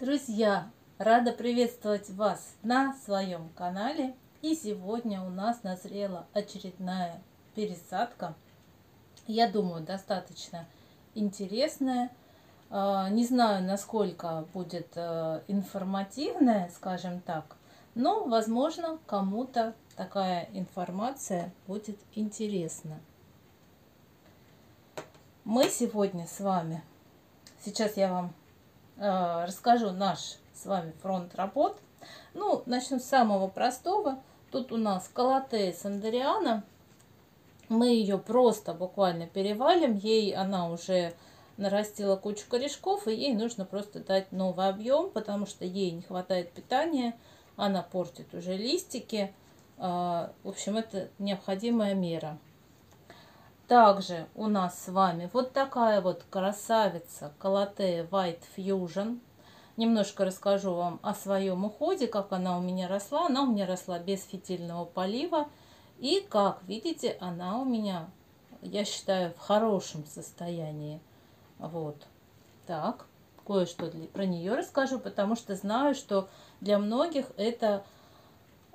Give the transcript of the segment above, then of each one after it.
Друзья, рада приветствовать вас на своем канале. И сегодня у нас назрела очередная пересадка. Я думаю, достаточно интересная. А, не знаю, насколько будет э, информативная, скажем так, но, возможно, кому-то такая информация будет интересна. Мы сегодня с вами, сейчас я вам расскажу наш с вами фронт работ. Ну, начну с самого простого. Тут у нас Калатея Сандериана. Мы ее просто буквально перевалим. Ей она уже нарастила кучу корешков, и ей нужно просто дать новый объем, потому что ей не хватает питания. Она портит уже листики. А, в общем, это необходимая мера. Также у нас с вами вот такая вот красавица Калатея White Fusion. Немножко расскажу вам о своем уходе, как она у меня росла. Она у меня росла без фитильного полива. И, как видите, она у меня, я считаю, в хорошем состоянии. Вот. Так, кое-что про нее расскажу, потому что знаю, что для многих это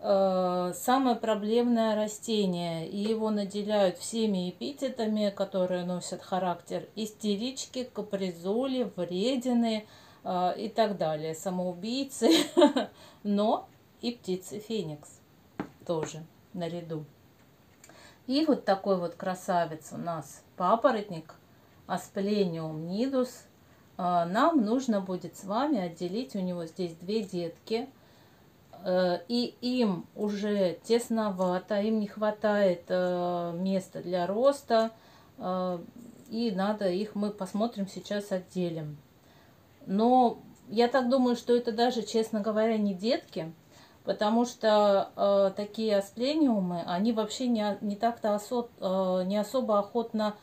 самое проблемное растение, и его наделяют всеми эпитетами, которые носят характер истерички, капризули, вредины э, и так далее, самоубийцы, но и птицы феникс тоже наряду. И вот такой вот красавец у нас папоротник Асплениум нидус. Э, нам нужно будет с вами отделить, у него здесь две детки – Э, и им уже тесновато, им не хватает э, места для роста, э, и надо их, мы посмотрим сейчас отделим. Но я так думаю, что это даже, честно говоря, не детки, потому что такие асплениумы, они вообще не, не так-то осо, не особо охотно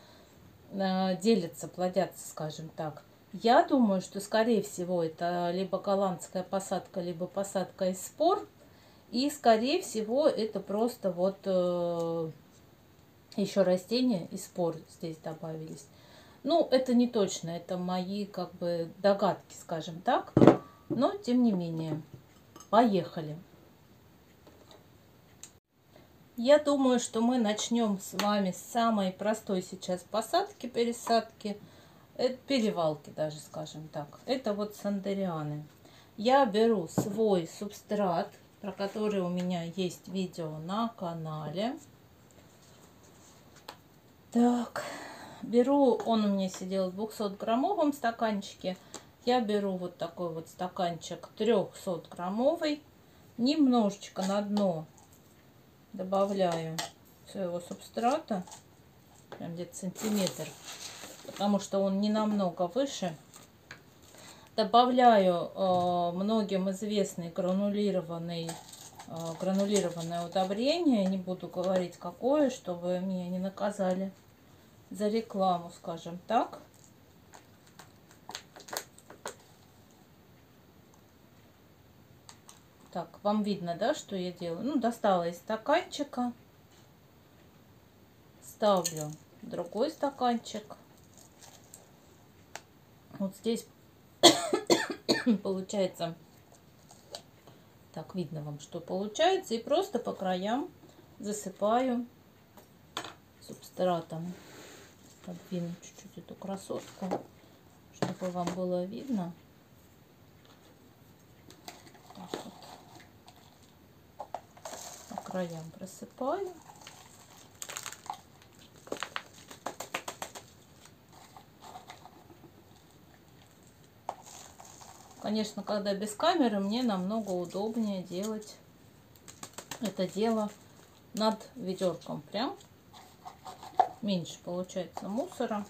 делятся, плодятся, скажем так. Я думаю, что, скорее всего, это либо голландская посадка, либо посадка из спор. И, скорее всего, это просто вот э, еще растения из спор здесь добавились. Ну, это не точно, это мои как бы догадки, скажем так. Но, тем не менее, поехали. Я думаю, что мы начнем с вами с самой простой сейчас посадки, пересадки – перевалки даже, скажем так. Это вот сандерианы. Я беру свой субстрат, про который у меня есть видео на канале. Так, беру, он у меня сидел в 200 граммовом стаканчике. Я беру вот такой вот стаканчик 300 граммовый. Немножечко на дно добавляю своего субстрата. Прям где-то сантиметр потому что он не намного выше. Добавляю э, многим известный гранулированный, э, гранулированное удобрение. Не буду говорить какое, чтобы меня не наказали за рекламу, скажем так. Так, вам видно, да, что я делаю? Ну, достала из стаканчика. Ставлю другой стаканчик вот здесь получается, так видно вам, что получается, и просто по краям засыпаю субстратом. Подвину чуть-чуть эту красотку, чтобы вам было видно. Так вот. По краям просыпаю. Конечно, когда без камеры, мне намного удобнее делать это дело над ведерком. Прям меньше получается мусора.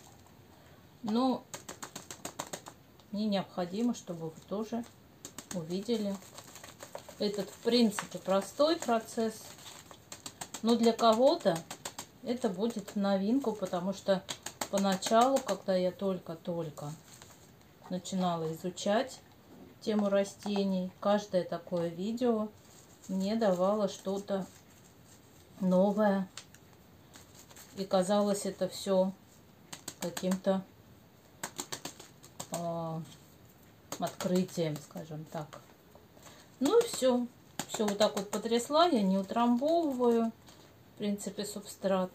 Но мне необходимо, чтобы вы тоже увидели этот, в принципе, простой процесс. Но для кого-то это будет новинку, потому что поначалу, когда я только-только начинала изучать тему растений. Каждое такое видео мне давало что-то новое. И казалось это все каким-то э, открытием, скажем так. Ну и все. Все вот так вот потрясла, я не утрамбовываю, в принципе, субстрат.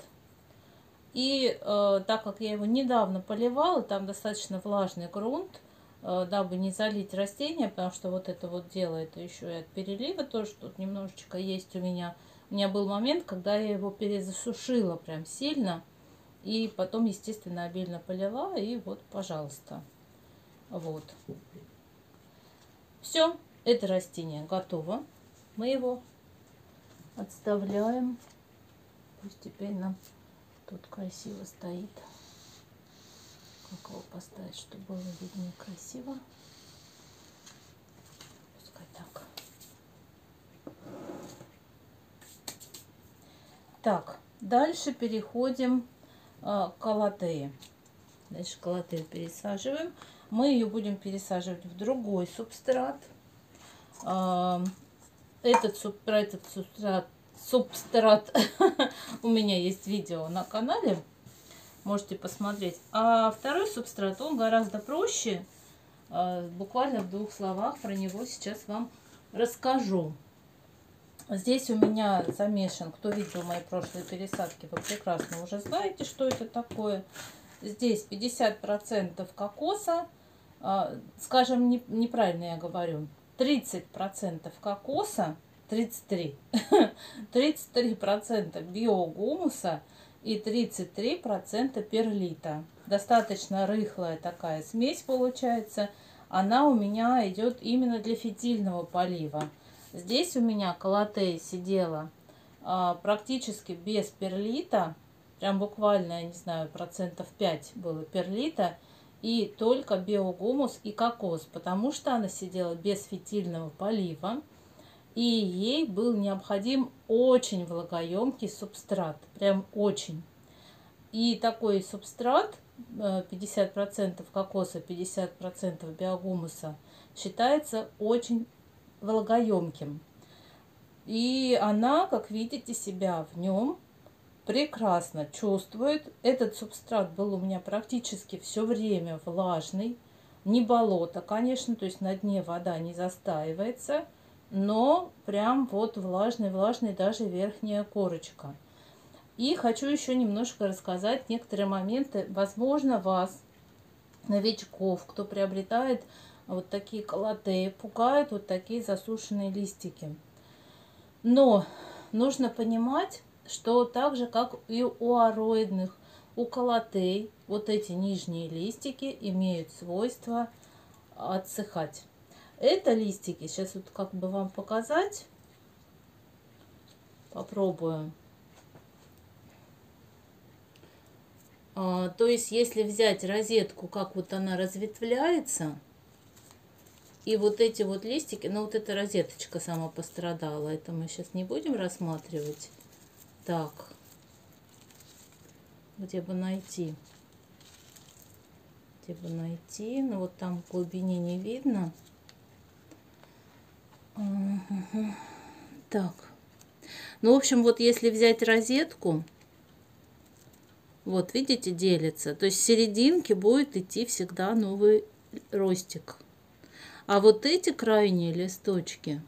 И э, так как я его недавно поливала, там достаточно влажный грунт, дабы не залить растения, потому что вот это вот дело, это еще и от перелива тоже тут немножечко есть у меня. У меня был момент, когда я его перезасушила прям сильно. И потом, естественно, обильно полила. И вот, пожалуйста. Вот. Все, это растение готово. Мы его отставляем. Пусть теперь нам Тут красиво стоит. Его поставить, чтобы было видно красиво. Пускай так. Так, дальше переходим э, к калатее. Дальше калатею пересаживаем. Мы ее будем пересаживать в другой субстрат. Э, этот, про этот субстрат субстрат. У меня есть видео на канале. Можете посмотреть. А второй субстрат, он гораздо проще. А, буквально в двух словах про него сейчас вам расскажу. Здесь у меня замешан, кто видел мои прошлые пересадки, вы прекрасно уже знаете, что это такое. Здесь 50% кокоса, а, скажем, не, неправильно я говорю, 30% кокоса, 33. 33% биогумуса и 33% перлита. Достаточно рыхлая такая смесь получается. Она у меня идет именно для фитильного полива. Здесь у меня колотей сидела а, практически без перлита. Прям буквально, я не знаю, процентов 5 было перлита. И только биогумус и кокос, потому что она сидела без фитильного полива и ей был необходим очень влагоемкий субстрат, прям очень. И такой субстрат, 50% э, кокоса, 50% биогумуса, считается очень влагоемким. И она, как видите, себя в нем прекрасно чувствует. Этот субстрат был у меня практически все время влажный. Не болото, конечно, то есть на дне вода не застаивается – но прям вот влажный-влажный даже верхняя корочка. И хочу еще немножко рассказать некоторые моменты. Возможно, вас, новичков, кто приобретает вот такие колотеи, пугают вот такие засушенные листики. Но нужно понимать, что так же, как и у ароидных, у колотей, вот эти нижние листики имеют свойство отсыхать. Это листики, сейчас вот как бы вам показать. Попробую. А, то есть, если взять розетку, как вот она разветвляется, и вот эти вот листики, ну вот эта розеточка сама пострадала, это мы сейчас не будем рассматривать. Так, где бы найти? Где бы найти? Ну вот там в глубине не видно. Так. Ну, в общем, вот если взять розетку, вот, видите, делится. То есть в серединке будет идти всегда новый ростик. А вот эти крайние листочки,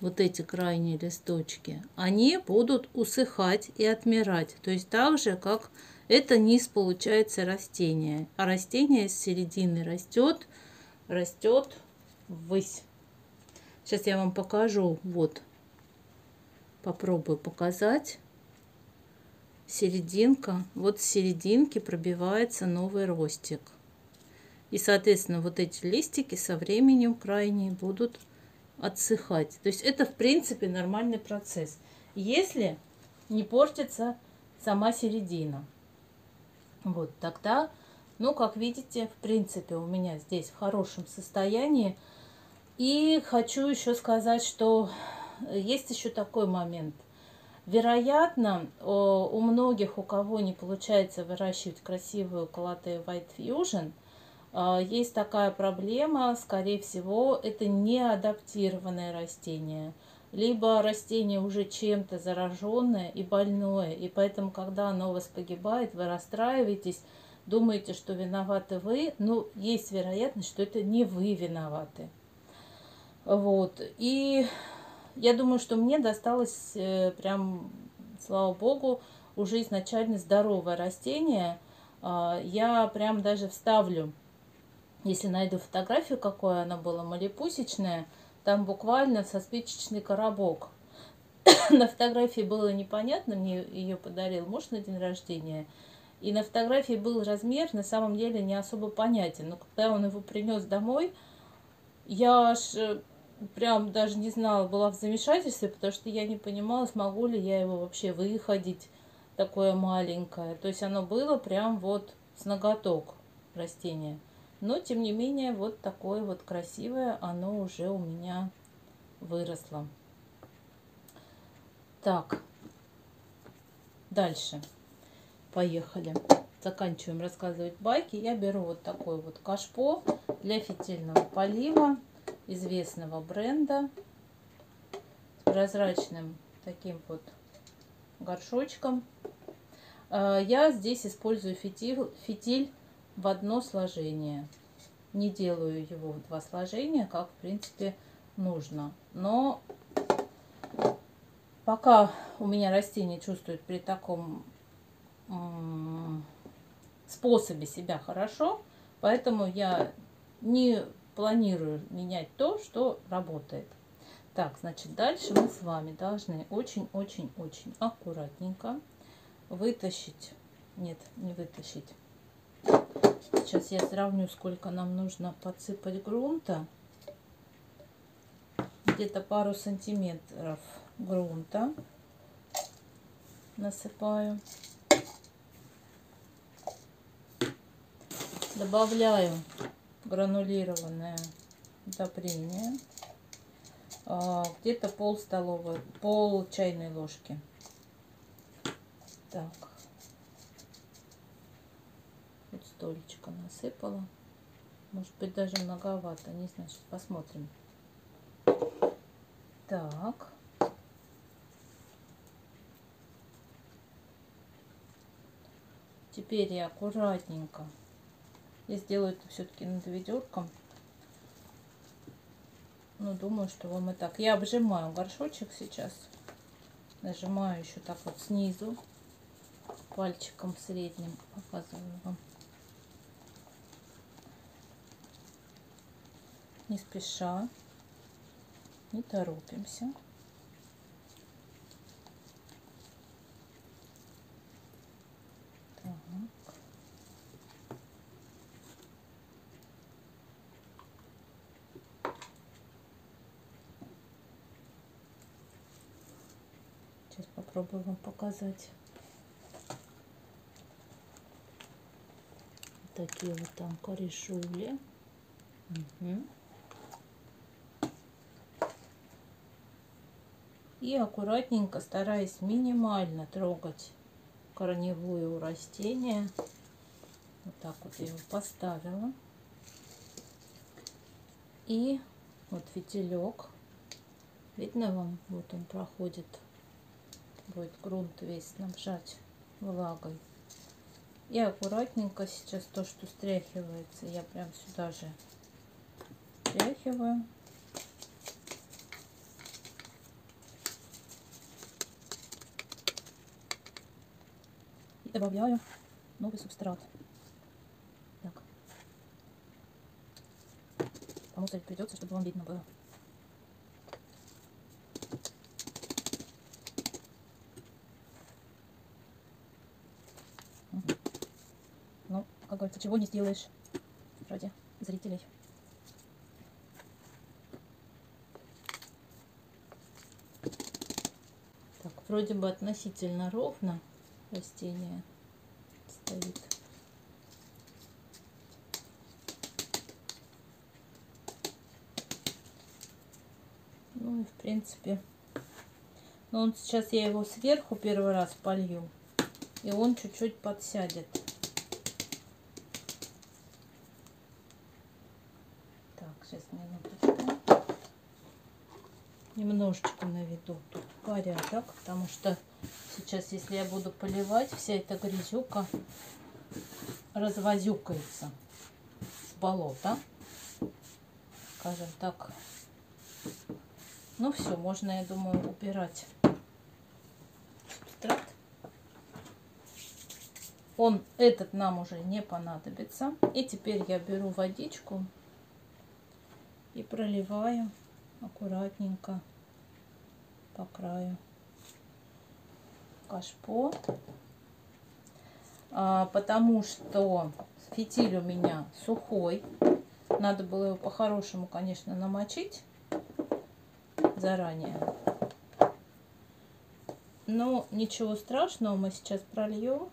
вот эти крайние листочки, они будут усыхать и отмирать. То есть так же, как это низ получается растения. А растение с середины растет, растет ввысь. Сейчас я вам покажу. Вот. Попробую показать. Серединка. Вот с серединки пробивается новый ростик. И, соответственно, вот эти листики со временем крайние будут отсыхать. То есть это, в принципе, нормальный процесс. Если не портится сама середина. Вот тогда, ну, как видите, в принципе, у меня здесь в хорошем состоянии. И хочу еще сказать, что есть еще такой момент. Вероятно, у многих, у кого не получается выращивать красивую колотые White Fusion, а, есть такая проблема, скорее всего, это не адаптированное растение, либо растение уже чем-то зараженное и больное, и поэтому, когда оно у вас погибает, вы расстраиваетесь, думаете, что виноваты вы, но есть вероятность, что это не вы виноваты. Вот. И я думаю, что мне досталось э, прям, слава богу, уже изначально здоровое растение. А, я прям даже вставлю, если найду фотографию, какое оно было, малипусечное, там буквально со спичечный коробок. на фотографии было непонятно, мне ее подарил муж на день рождения. И на фотографии был размер, на самом деле не особо понятен. Но когда он его принес домой, я аж э, прям даже не знала, была в замешательстве, потому что я не понимала, смогу ли я его вообще выходить, такое маленькое. То есть оно было прям вот с ноготок растение. Но, тем не менее, вот такое вот красивое оно уже у меня выросло. Так, дальше. Поехали. Заканчиваем рассказывать байки. Я беру вот такой вот кашпо для фитильного полива известного бренда с прозрачным таким вот горшочком. А, я здесь использую фитиль, фитиль в одно сложение. Не делаю его в два сложения, как в принципе нужно. Но пока у меня растение чувствует при таком способе себя хорошо, поэтому я не планирую менять то, что работает. Так, значит, дальше мы с вами должны очень-очень-очень аккуратненько вытащить, нет, не вытащить. Сейчас я сравню, сколько нам нужно подсыпать грунта. Где-то пару сантиметров грунта насыпаю. Добавляю гранулированное удобрение. А, где-то пол столовой, пол чайной ложки. Так. Вот столечко насыпала. Может быть даже многовато, не знаю, посмотрим. Так. Теперь я аккуратненько, я сделаю это все-таки над ведерком. Ну, думаю, что вам и так. Я обжимаю горшочек сейчас. Нажимаю еще так вот снизу. Пальчиком средним показываю вам. Не спеша. Не торопимся. Попробую вам показать. Такие вот там корешули. Угу. И аккуратненько, стараясь минимально трогать корневую у растения. Вот так вот я его поставила. И вот фитилек. Видно вам? Вот он проходит. Будет грунт весь снабжать влагой. И аккуратненько сейчас то, что стряхивается, я прям сюда же стряхиваю. И добавляю новый субстрат. Так. Помусорить придется, чтобы вам видно было. Ну, говорится, чего не сделаешь ради зрителей. Так, вроде бы относительно ровно растение стоит. Ну и в принципе, но он сейчас я его сверху первый раз полью, и он чуть-чуть подсядет. Так, сейчас минуточку. Немножечко наведу тут порядок, потому что Сейчас, если я буду поливать, вся эта грязюка развозюкается с болота. Скажем так. Ну все, можно, я думаю, убирать субстрат. Он, этот нам уже не понадобится. И теперь я беру водичку и проливаю аккуратненько по краю кашпо. А, потому что фитиль у меня сухой. Надо было его по-хорошему, конечно, намочить заранее. Но ничего страшного, мы сейчас прольем.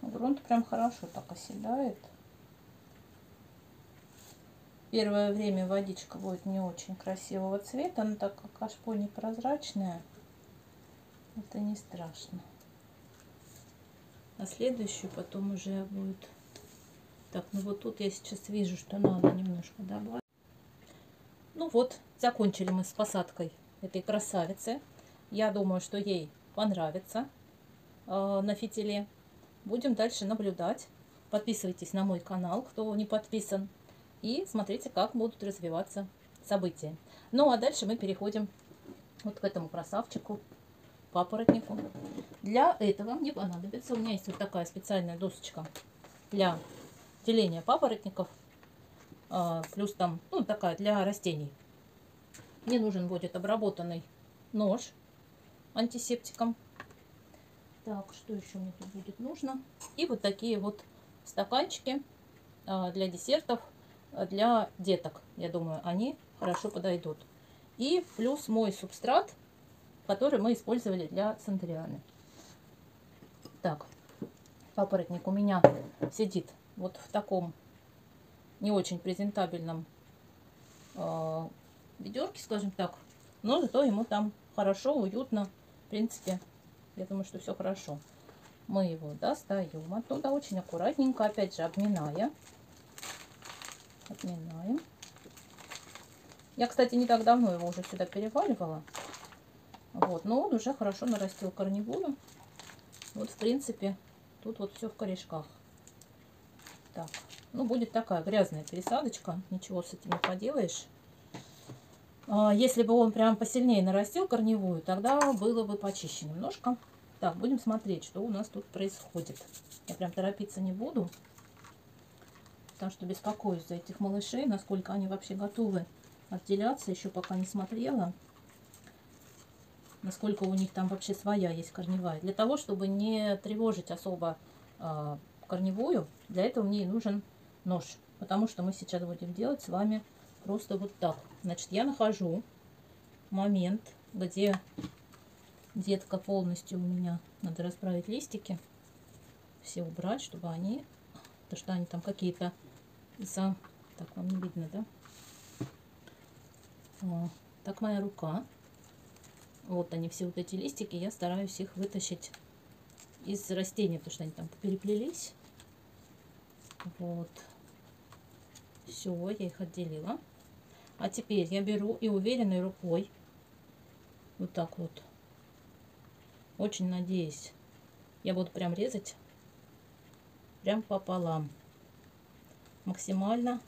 Грунт прям хорошо так оседает. Первое время водичка будет не очень красивого цвета, но так как кашпо непрозрачная, это не страшно. А следующую потом уже будет... Так, ну вот тут я сейчас вижу, что надо немножко добавить. Ну вот, закончили мы с посадкой этой красавицы. Я думаю, что ей понравится э, на фитиле. Будем дальше наблюдать. Подписывайтесь на мой канал, кто не подписан. И смотрите, как будут развиваться события. Ну а дальше мы переходим вот к этому красавчику, папоротнику. Для этого мне понадобится, у меня есть вот такая специальная досочка для деления папоротников. А, плюс там, ну, такая для растений. Мне нужен будет обработанный нож антисептиком. Так, что еще мне тут будет нужно? И вот такие вот стаканчики а, для десертов, для деток. Я думаю, они хорошо подойдут. И плюс мой субстрат, который мы использовали для сандрианы. Так, папоротник у меня сидит вот в таком не очень презентабельном э, ведерке, скажем так. Но зато ему там хорошо, уютно. В принципе, я думаю, что все хорошо. Мы его достаем оттуда очень аккуратненько, опять же, обминая. Обминаем. Я, кстати, не так давно его уже сюда переваливала. Вот, но он уже хорошо нарастил корневую. Вот, в принципе, тут вот все в корешках. Так, ну, будет такая грязная пересадочка. Ничего с этим не поделаешь. А, если бы он прям посильнее нарастил корневую, тогда было бы почище немножко. Так, будем смотреть, что у нас тут происходит. Я прям торопиться не буду, потому что беспокоюсь за этих малышей, насколько они вообще готовы отделяться. Еще пока не смотрела, насколько у них там вообще своя есть корневая. Для того, чтобы не тревожить особо э, корневую, для этого мне и нужен нож. Потому что мы сейчас будем делать с вами просто вот так. Значит, я нахожу момент, где детка полностью у меня. Надо расправить листики. Все убрать, чтобы они... То что они там какие-то за... Так, вам не видно, да? О, так моя рука. Вот они, все вот эти листики. Я стараюсь их вытащить из растения, потому что они там переплелись. Вот. Все, я их отделила. А теперь я беру и уверенной рукой вот так вот. Очень надеюсь, я буду прям резать прям пополам. Максимально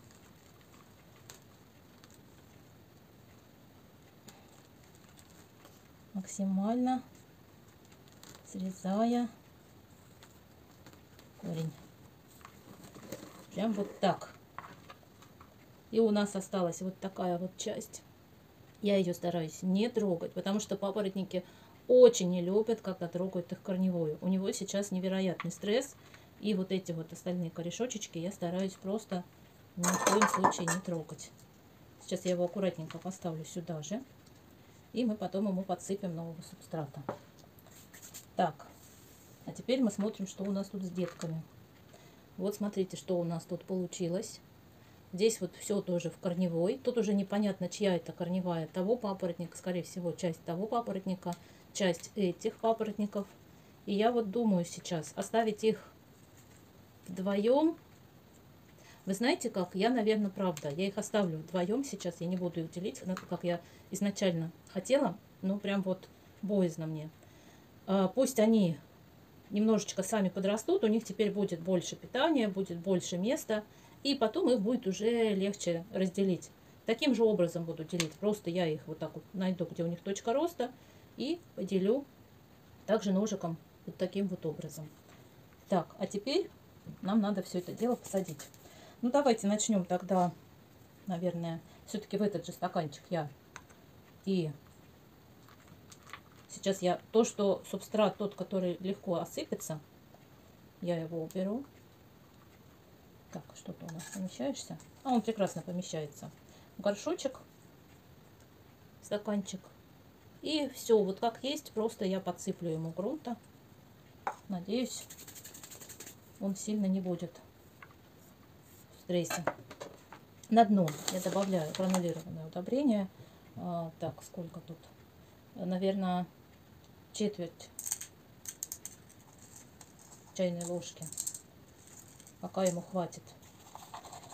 максимально срезая корень. Прям вот так. И у нас осталась вот такая вот часть. Я ее стараюсь не трогать, потому что папоротники очень не любят, когда трогают их корневую. У него сейчас невероятный стресс. И вот эти вот остальные корешочечки я стараюсь просто ни в коем случае не трогать. Сейчас я его аккуратненько поставлю сюда же. И мы потом ему подсыпем нового субстрата. Так, а теперь мы смотрим, что у нас тут с детками. Вот смотрите, что у нас тут получилось. Здесь вот все тоже в корневой. Тут уже непонятно, чья это корневая. Того папоротника, скорее всего, часть того папоротника, часть этих папоротников. И я вот думаю сейчас оставить их вдвоем. Вы знаете как? Я, наверное, правда. Я их оставлю вдвоем сейчас. Я не буду их делить, как я изначально хотела. Ну, прям вот боязно мне. А, пусть они немножечко сами подрастут, у них теперь будет больше питания, будет больше места, и потом их будет уже легче разделить. Таким же образом буду делить. Просто я их вот так вот найду, где у них точка роста, и поделю также ножиком вот таким вот образом. Так, а теперь нам надо все это дело посадить. Ну, давайте начнем тогда, наверное, все-таки в этот же стаканчик я и сейчас я то, что субстрат тот, который легко осыпется, я его уберу. Так, что-то у нас помещаешься. А он прекрасно помещается. Горшочек, стаканчик. И все, вот как есть, просто я подсыплю ему грунта. Надеюсь, он сильно не будет в стрессе. На дно я добавляю гранулированное удобрение. А, так, сколько тут? Наверное, четверть чайной ложки. Пока ему хватит.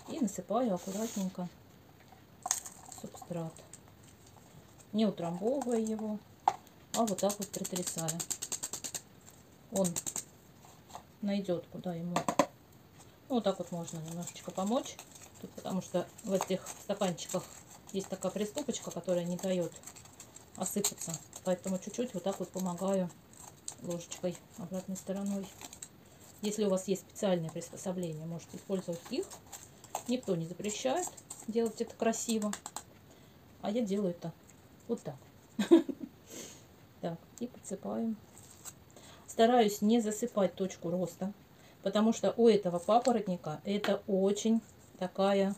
И насыпаю аккуратненько субстрат. Не утрамбовывая его, а вот так вот притрясая. Он найдет, куда ему. Вот так вот можно немножечко помочь. Тут, потому что в этих стаканчиках есть такая приступочка, которая не дает осыпаться. Поэтому чуть-чуть вот так вот помогаю ложечкой обратной стороной. Если у вас есть специальные приспособления, можете использовать их. Никто не запрещает делать это красиво. А я делаю это вот так. Так, и подсыпаем. Стараюсь не засыпать точку роста, потому что у этого папоротника это очень такая,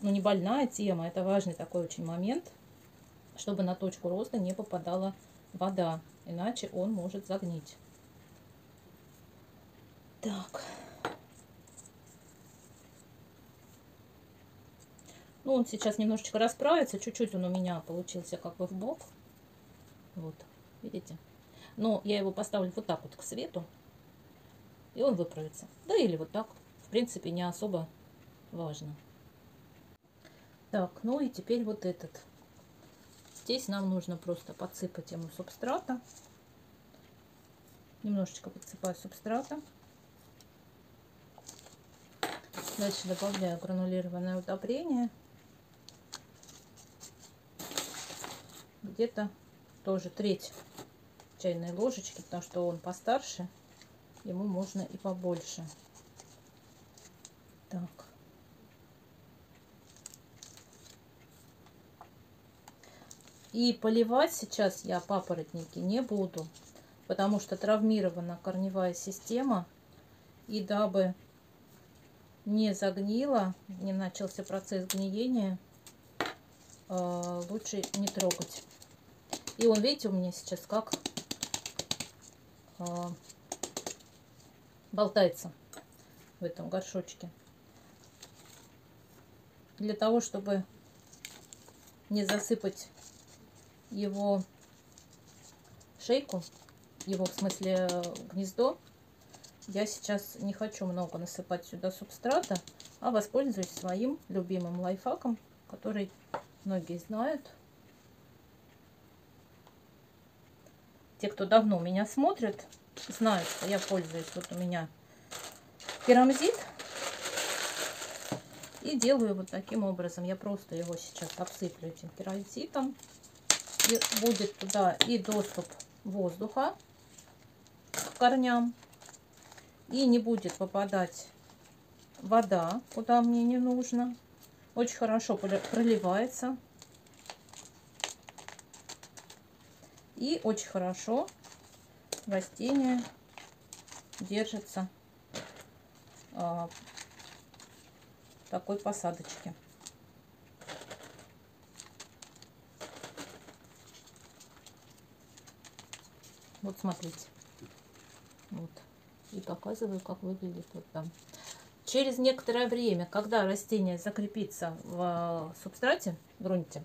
ну не больная тема, это важный такой очень момент, чтобы на точку роста не попадала вода, иначе он может загнить. Так. Ну, он сейчас немножечко расправится, чуть-чуть он у меня получился как бы в бок. Вот, видите? Но я его поставлю вот так вот к свету, и он выправится. Да или вот так, в принципе, не особо важно. Так, ну и теперь вот этот. Здесь нам нужно просто подсыпать ему субстрата. Немножечко подсыпаю субстрата. Дальше добавляю гранулированное удобрение. Где-то тоже треть чайной ложечки, потому что он постарше. Ему можно и побольше. Так. И поливать сейчас я папоротники не буду, потому что травмирована корневая система. И дабы не загнила, не начался процесс гниения, э, лучше не трогать. И он, видите, у меня сейчас как болтается в этом горшочке. Для того, чтобы не засыпать его шейку, его в смысле гнездо, я сейчас не хочу много насыпать сюда субстрата, а воспользуюсь своим любимым лайфхаком, который многие знают. Те, кто давно меня смотрит, знают, что я пользуюсь. Вот у меня керамзит. И делаю вот таким образом. Я просто его сейчас обсыплю этим керамзитом. И будет туда и доступ воздуха к корням и не будет попадать вода, куда мне не нужно. Очень хорошо проливается. И очень хорошо растение держится а, такой посадочки. Вот смотрите. Вот и показываю, как выглядит вот там. Через некоторое время, когда растение закрепится в э, субстрате, в грунте,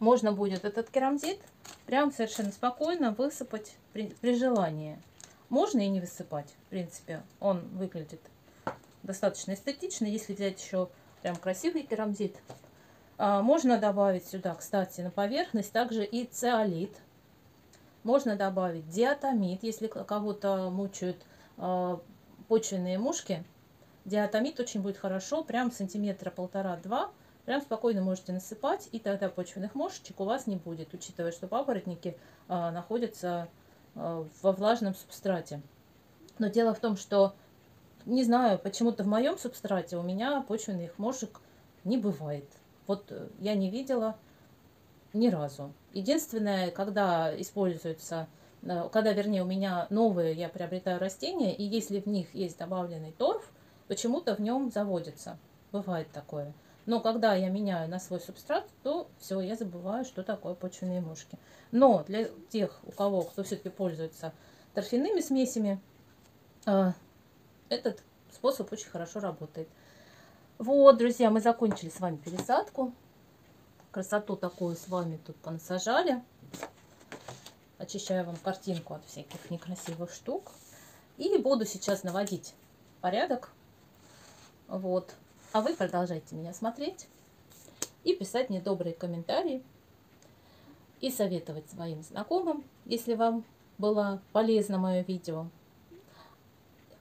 можно будет этот керамзит прям совершенно спокойно высыпать при, при желании. Можно и не высыпать, в принципе, он выглядит достаточно эстетично. Если взять еще прям красивый керамзит, а, можно добавить сюда, кстати, на поверхность также и циолит. можно добавить диатомит, если кого-то мучают э, почвенные мушки. Диатомит очень будет хорошо, прям сантиметра полтора-два. Прям спокойно можете насыпать, и тогда почвенных мошечек у вас не будет, учитывая, что папоротники э, находятся э, во влажном субстрате. Но дело в том, что, не знаю, почему-то в моем субстрате у меня почвенных мошек не бывает. Вот э, я не видела ни разу. Единственное, когда используется, э, когда, вернее, у меня новые, я приобретаю растения, и если в них есть добавленный торф, почему-то в нем заводится. Бывает такое. Но когда я меняю на свой субстрат, то все, я забываю, что такое почвенные мушки. Но для тех, у кого, кто все-таки пользуется торфяными смесями, э, этот способ очень хорошо работает. Вот, друзья, мы закончили с вами пересадку. Красоту такую с вами тут понасажали. Очищаю вам картинку от всяких некрасивых штук. И буду сейчас наводить порядок. Вот. А вы продолжайте меня смотреть и писать мне добрые комментарии. И советовать своим знакомым, если вам было полезно мое видео.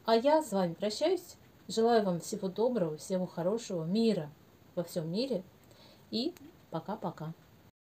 А я с вами прощаюсь. Желаю вам всего доброго, всего хорошего, мира во всем мире. И пока-пока.